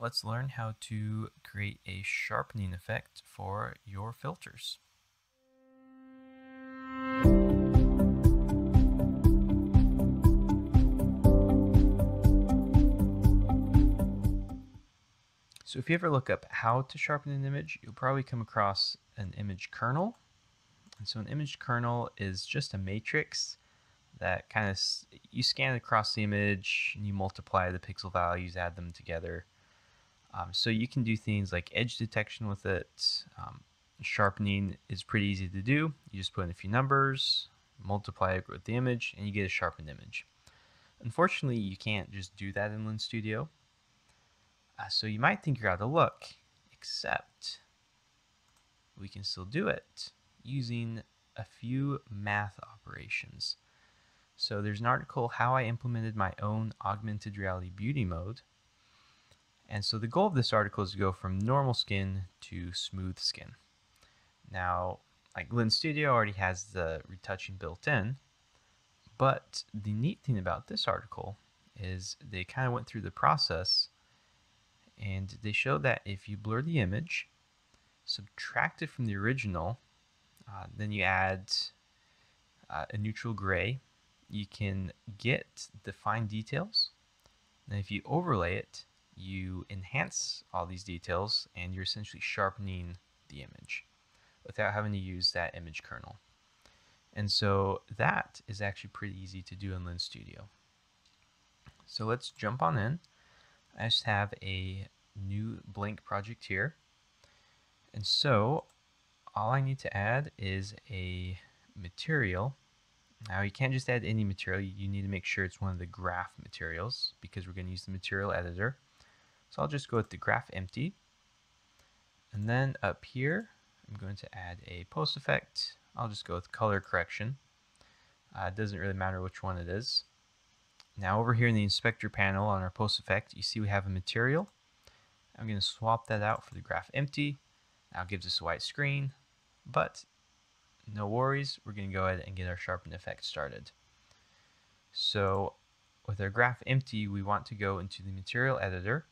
let's learn how to create a sharpening effect for your filters. So if you ever look up how to sharpen an image, you'll probably come across an image kernel. And so an image kernel is just a matrix that kind of you scan across the image and you multiply the pixel values, add them together. Um, so you can do things like edge detection with it. Um, sharpening is pretty easy to do. You just put in a few numbers, multiply it with the image, and you get a sharpened image. Unfortunately, you can't just do that in Lens Studio. Uh, so you might think you're out of luck, except we can still do it using a few math operations. So there's an article, How I Implemented My Own Augmented Reality Beauty Mode. And so the goal of this article is to go from normal skin to smooth skin. Now, like Lens Studio already has the retouching built in, but the neat thing about this article is they kind of went through the process and they show that if you blur the image, subtract it from the original, uh, then you add uh, a neutral gray you can get the fine details. And if you overlay it, you enhance all these details and you're essentially sharpening the image without having to use that image kernel. And so that is actually pretty easy to do in Lens Studio. So let's jump on in. I just have a new blank project here. And so all I need to add is a material now you can't just add any material, you need to make sure it's one of the graph materials because we're going to use the material editor. So I'll just go with the graph empty. And then up here, I'm going to add a post effect. I'll just go with color correction. Uh, it doesn't really matter which one it is. Now over here in the inspector panel on our post effect, you see we have a material. I'm going to swap that out for the graph empty. Now gives us a white screen, but no worries, we're going to go ahead and get our sharpen effect started. So with our graph empty, we want to go into the material editor.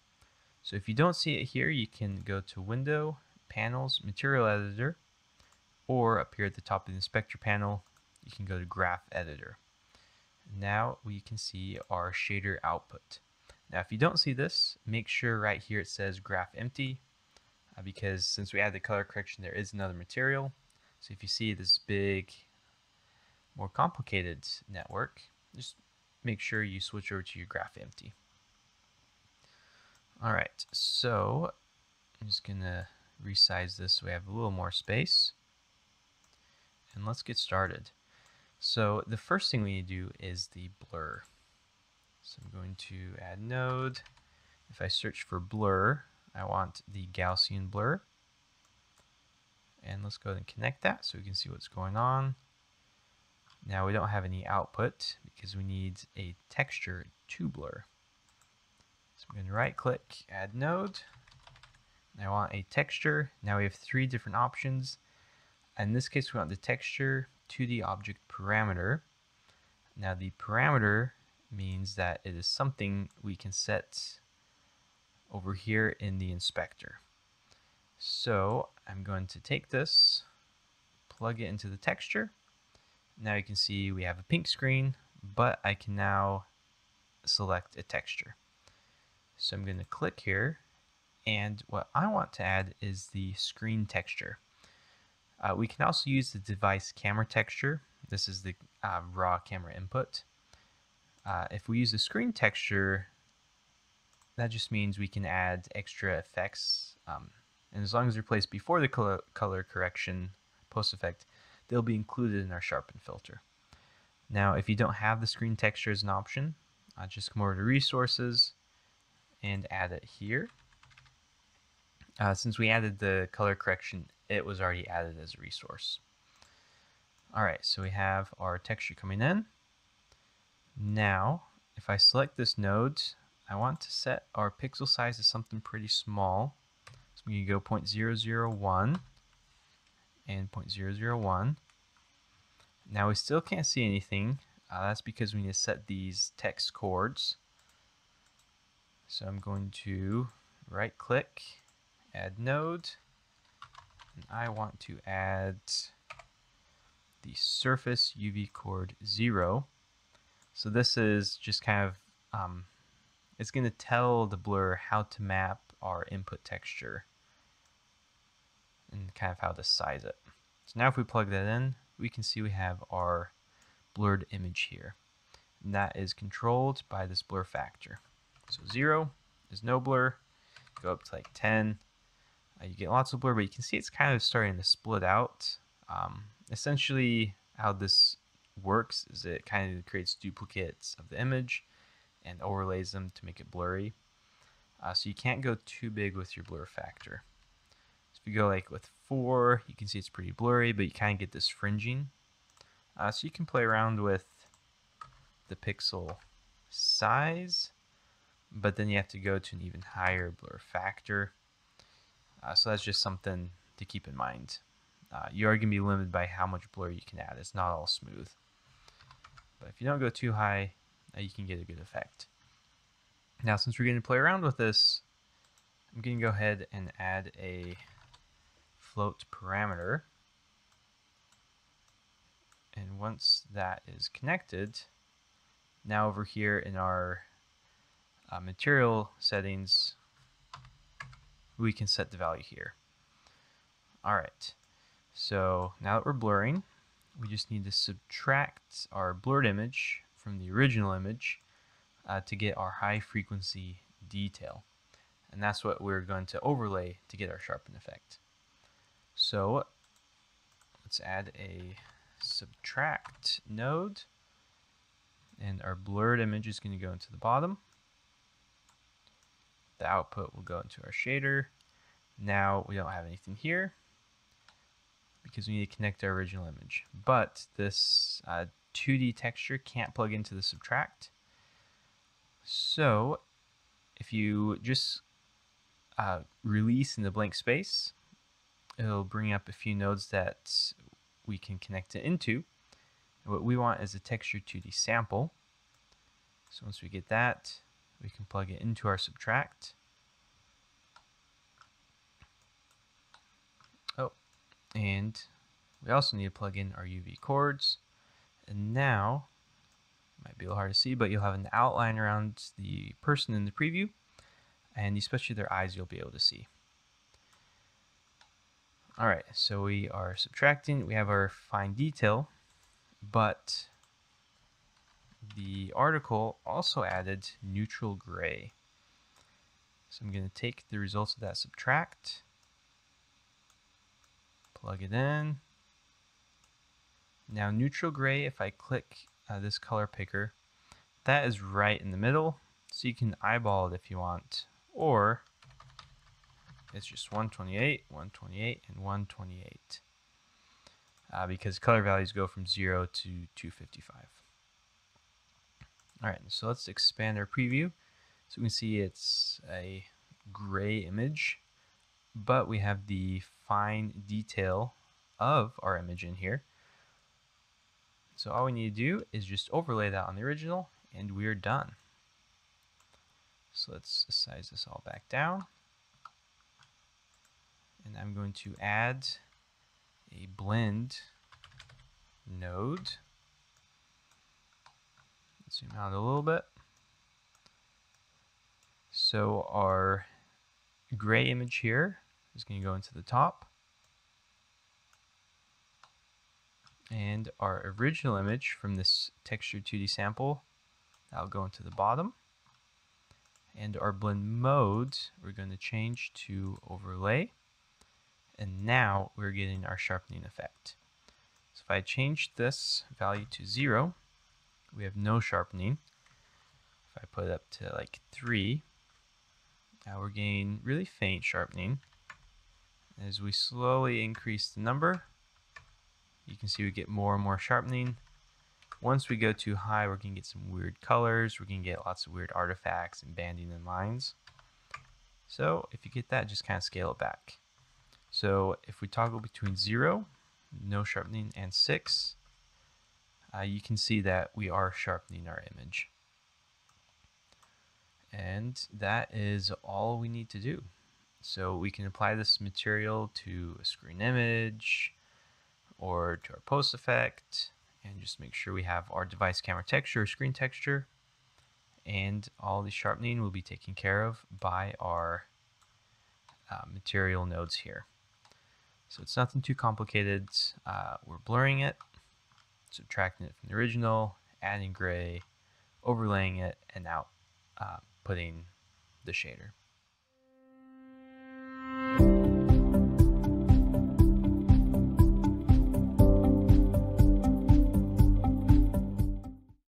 So if you don't see it here, you can go to Window, Panels, Material Editor, or up here at the top of the inspector panel, you can go to Graph Editor. Now we can see our shader output. Now if you don't see this, make sure right here it says graph empty, uh, because since we add the color correction, there is another material. So if you see this big, more complicated network, just make sure you switch over to your graph empty. All right, so I'm just gonna resize this so we have a little more space. And let's get started. So the first thing we need to do is the blur. So I'm going to add node. If I search for blur, I want the Gaussian blur. And let's go ahead and connect that so we can see what's going on. Now we don't have any output because we need a texture to blur. So I'm going to right click, add node. I want a texture. Now we have three different options. In this case, we want the texture 2D object parameter. Now the parameter means that it is something we can set over here in the inspector. So I'm going to take this, plug it into the texture. Now you can see we have a pink screen, but I can now select a texture. So I'm going to click here, and what I want to add is the screen texture. Uh, we can also use the device camera texture. This is the uh, raw camera input. Uh, if we use the screen texture, that just means we can add extra effects um, and as long as they're placed before the color, color correction post effect, they'll be included in our sharpen filter. Now, if you don't have the screen texture as an option, I'll just come over to resources and add it here. Uh, since we added the color correction, it was already added as a resource. All right, so we have our texture coming in. Now, if I select this node, I want to set our pixel size to something pretty small So we can go 0.001 and 0.001. Now we still can't see anything. Uh, that's because we need to set these tex coords. So I'm going to right click, add node, and I want to add the surface UV coord 0. So this is just kind of, um, it's going to tell the blur how to map our input texture and kind of how to size it. So now if we plug that in, we can see we have our blurred image here. And that is controlled by this blur factor. So 0 is no blur, go up to like 10, uh, you get lots of blur, but you can see it's kind of starting to split out. Um, essentially, how this works is it kind of creates duplicates of the image and overlays them to make it blurry. Uh, so you can't go too big with your blur factor. So if you go like with 4, you can see it's pretty blurry, but you kind of get this fringing. Uh, so you can play around with the pixel size, but then you have to go to an even higher blur factor. Uh, so that's just something to keep in mind. Uh, you are going to be limited by how much blur you can add. It's not all smooth. But if you don't go too high, uh, you can get a good effect. Now, since we're going to play around with this, I'm going to go ahead and add a float parameter. And once that is connected, now over here in our uh, material settings, we can set the value here. All right, so now that we're blurring, we just need to subtract our blurred image from the original image uh, to get our high frequency detail. And that's what we're going to overlay to get our sharpen effect. So let's add a subtract node and our blurred image is going to go into the bottom. The output will go into our shader. Now we don't have anything here because we need to connect our original image. But this uh, 2D texture can't plug into the subtract. So if you just uh, release in the blank space, it'll bring up a few nodes that we can connect it into. What we want is a texture 2D sample. So once we get that, we can plug it into our subtract. Oh, and we also need to plug in our UV coords. And now, might be a little hard to see, but you'll have an outline around the person in the preview, and especially their eyes you'll be able to see. All right, so we are subtracting. We have our fine detail, but the article also added neutral gray. So I'm going to take the results of that subtract, plug it in. Now neutral gray, if I click uh, this color picker, that is right in the middle. So you can eyeball it if you want, or it's just 128, 128, and 128. Uh, because color values go from 0 to 255. All right, so let's expand our preview. So we can see it's a gray image, but we have the fine detail of our image in here. So all we need to do is just overlay that on the original and we're done. So let's size this all back down. And I'm going to add a blend node zoom out a little bit. So our gray image here is going to go into the top. And our original image from this texture 2D sample, that'll go into the bottom. And our blend mode, we're going to change to overlay. And now we're getting our sharpening effect. So if I change this value to zero, we have no sharpening. If I put it up to like 3, now we're getting really faint sharpening. As we slowly increase the number, you can see we get more and more sharpening. Once we go too high, we're going to get some weird colors. We're going to get lots of weird artifacts and banding and lines. So if you get that, just kind of scale it back. So if we toggle between 0, no sharpening, and 6, uh, you can see that we are sharpening our image. And that is all we need to do. So we can apply this material to a screen image or to our post effect and just make sure we have our device camera texture or screen texture and all the sharpening will be taken care of by our uh, material nodes here. So it's nothing too complicated. Uh, we're blurring it, subtracting it from the original, adding gray, overlaying it, and now uh, putting the shader.